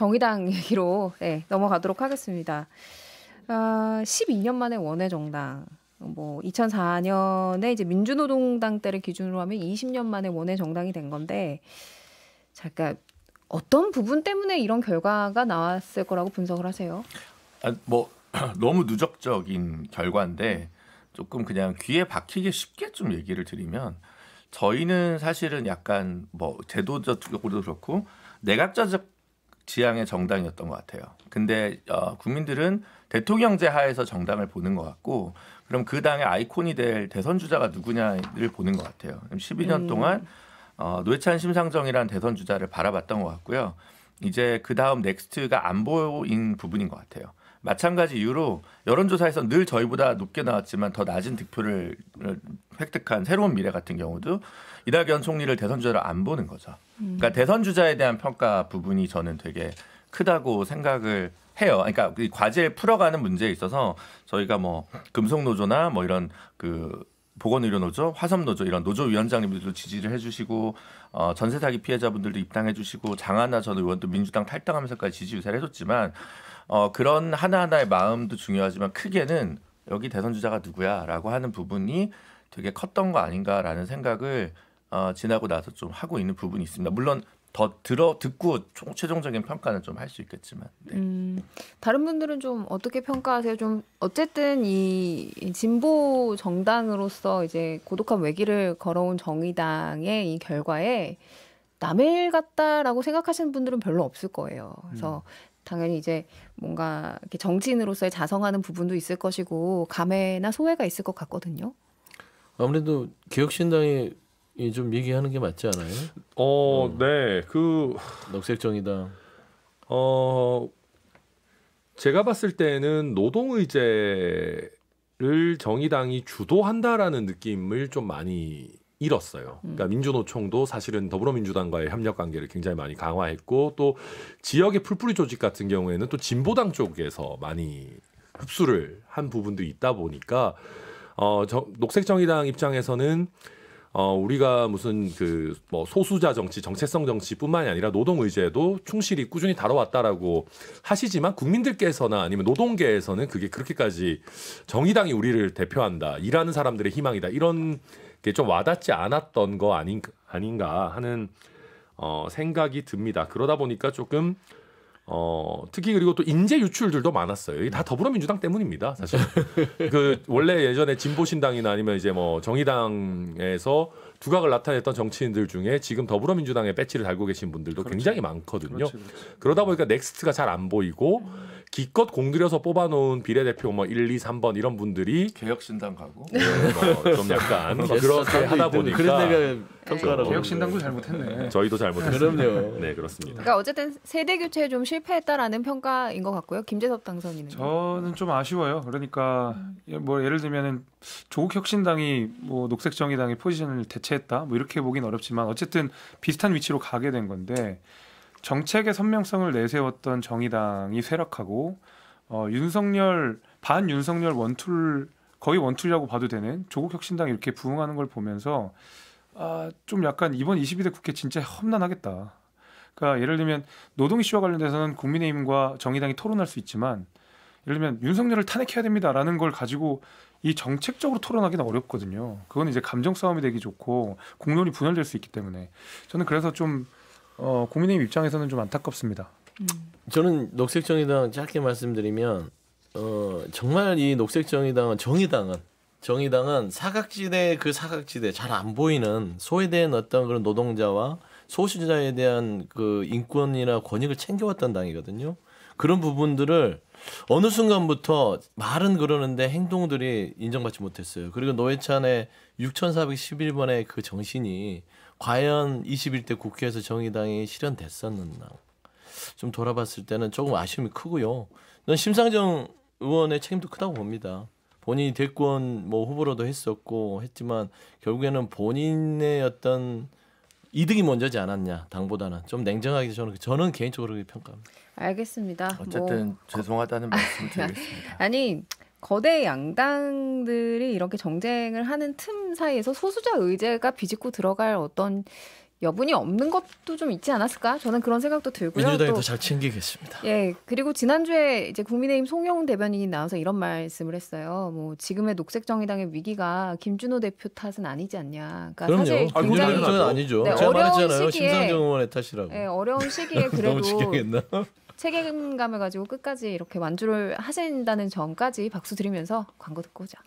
정의당 얘기로 네, 넘어가도록 하겠습니다. 아, 12년 만에 원외 정당. 뭐 2004년에 이제 민주노동당 때를 기준으로 하면 20년 만에 원외 정당이 된 건데 잠깐 어떤 부분 때문에 이런 결과가 나왔을 거라고 분석을 하세요? 아, 뭐 너무 누적적인 결과인데 조금 그냥 귀에 박히기 쉽게 좀 얘기를 드리면 저희는 사실은 약간 뭐 제도적으로도 그렇고 내각제적 지향의 정당이었던 것 같아요. 근데 어, 국민들은 대통령제 하에서 정당을 보는 것 같고 그럼 그 당의 아이콘이 될 대선 주자가 누구냐를 보는 것 같아요. 12년 음. 동안 어, 노회찬 심상정이라는 대선 주자를 바라봤던 것 같고요. 이제 그 다음 next가 안 보인 부분인 것 같아요. 마찬가지 이유로 여론조사에서 늘 저희보다 높게 나왔지만 더 낮은 득표를 획득한 새로운 미래 같은 경우도 이낙연 총리를 대선 주자로 안 보는 거죠. 그러니까 음. 대선 주자에 대한 평가 부분이 저는 되게 크다고 생각을 해요. 그러니까 그 과제를 풀어가는 문제에 있어서 저희가 뭐 금속 노조나 뭐 이런 그 보건의료노조, 화섬노조 이런 노조 위원장님들도 지지를 해주시고 어, 전세 사기 피해자분들도 입당해주시고 장하나 전 의원도 민주당 탈당하면서까지 지지 유세를 해줬지만 어, 그런 하나하나의 마음도 중요하지만 크게는 여기 대선 주자가 누구야라고 하는 부분이 되게 컸던 거 아닌가라는 생각을 어, 지나고 나서 좀 하고 있는 부분이 있습니다. 물론 더 들어 듣고 최종적인 평가는 좀 할 수 있겠지만. 네. 음, 다른 분들은 좀 어떻게 평가하세요? 좀 어쨌든 이 진보 정당으로서 이제 고독한 외길을 걸어온 정의당의 이 결과에 남의 일 같다라고 생각하시는 분들은 별로 없을 거예요. 그래서 음. 당연히 이제 뭔가 이렇게 정치인으로서의 자성하는 부분도 있을 것이고 감회나 소회가 있을 것 같거든요. 아무래도 개혁신당이 좀 얘기하는 게 맞지 않아요? 어, 음. 네. 그 녹색정의당. 어, 제가 봤을 때는 노동의제를 정의당이 주도한다라는 느낌을 좀 많이 잃었어요. 그러니까 음. 민주노총도 사실은 더불어민주당과의 협력 관계를 굉장히 많이 강화했고 또 지역의 풀뿌리 조직 같은 경우에는 또 진보당 쪽에서 많이 흡수를 한 부분도 있다 보니까 어, 저, 녹색정의당 입장에서는 어, 우리가 무슨 그 뭐 소수자 정치, 정체성 정치뿐만이 아니라 노동 의제도 충실히 꾸준히 다뤄왔다라고 하시지만 국민들께서나 아니면 노동계에서는 그게 그렇게까지 정의당이 우리를 대표한다, 일하는 사람들의 희망이다 이런 게 좀 와닿지 않았던 거 아닌 아닌가 하는 어, 생각이 듭니다. 그러다 보니까 조금 어, 특히 그리고 또 인재 유출들도 많았어요. 이게 다 더불어민주당 때문입니다. 사실. 그 원래 예전에 진보신당이나 아니면 이제 뭐 정의당에서 두각을 나타냈던 정치인들 중에 지금 더불어민주당에 배지를 달고 계신 분들도 그렇지. 굉장히 많거든요. 그렇지, 그렇지. 그러다 보니까 next가 잘 안 보이고 기껏 공들여서 뽑아놓은 비례대표 뭐 1, 2, 3번 이런 분들이 개혁신당 가고 네, 뭐 좀 약간 뭐 그렇게 하다 보니까 그런 데가 평가라고 개혁신당도 잘못했네. 저희도 잘못했어요. 그럼요. 네 그렇습니다. 그러니까 어쨌든 세대 교체에 좀 실패했다라는 평가인 것 같고요. 김재섭 당선인은 저는 좀 아쉬워요. 그러니까 음. 뭐 예를 들면은 조국 혁신당이 뭐 녹색 정의당의 포지션을 대체했다 뭐 이렇게 보긴 어렵지만 어쨌든 비슷한 위치로 가게 된 건데. 정책의 선명성을 내세웠던 정의당이 쇠락하고 어, 윤석열 반 윤석열 원툴 거의 원툴이라고 봐도 되는 조국 혁신당이 이렇게 부흥하는 걸 보면서 아, 좀 약간 이번 22대 국회 진짜 험난하겠다. 그러니까 예를 들면 노동 이슈와 관련돼서는 국민의힘과 정의당이 토론할 수 있지만 예를 들면 윤석열을 탄핵해야 됩니다라는 걸 가지고 이 정책적으로 토론하기는 어렵거든요. 그건 이제 감정 싸움이 되기 좋고 공론이 분열될 수 있기 때문에 저는 그래서 좀 어, 국민의힘 입장에서는 좀 안타깝습니다. 음. 저는 녹색정의당 짧게 말씀드리면 어, 정말 이 녹색정의당은 정의당은 정의당은 사각지대 그 사각지대 잘 안 보이는 소외된 어떤 그런 노동자와 소수자에 대한 그 인권이나 권익을 챙겨왔던 당이거든요. 그런 부분들을 어느 순간부터 말은 그러는데 행동들이 인정받지 못했어요. 그리고 노회찬의 6,411번의 그 정신이 과연 21대 국회에서 정의당이 실현됐었는가. 좀 돌아봤을 때는 조금 아쉬움이 크고요. 넌 심상정 의원의 책임도 크다고 봅니다. 본인이 대권 뭐 후보로도 했었고 했지만 결국에는 본인의 어떤 이득이 먼저지 않았냐 당보다는 좀 냉정하게 저는 저는 개인적으로 그렇게 평가합니다. 알겠습니다. 어쨌든 뭐, 죄송하다는 말씀 드리겠습니다. 아니 거대 양당들이 이렇게 정쟁을 하는 틈 사이에서 소수자 의제가 비집고 들어갈 어떤 여분이 없는 것도 좀 있지 않았을까? 저는 그런 생각도 들고요. 민주당이 또더잘 챙기겠습니다. 예, 그리고 지난주에 이제 국민의힘 송영 대변인이 나와서 이런 말씀을 했어요. 뭐 지금의 녹색 정의당의 위기가 김준호 대표 탓은 아니지 않냐. 그러니까 그럼요. 사실 아, 굉장히 그거는 그건 아니죠. 네, 제가 어려운. 시기에- 심상정 의원의 탓이라고. 예, 어려운 시기에 그래도? 책임감을 가지고 끝까지 이렇게 완주를 하신다는 점까지 박수 드리면서 광고 듣고 오죠.